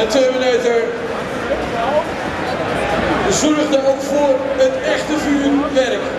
En Terminator zorgde ook voor het echte vuurwerk.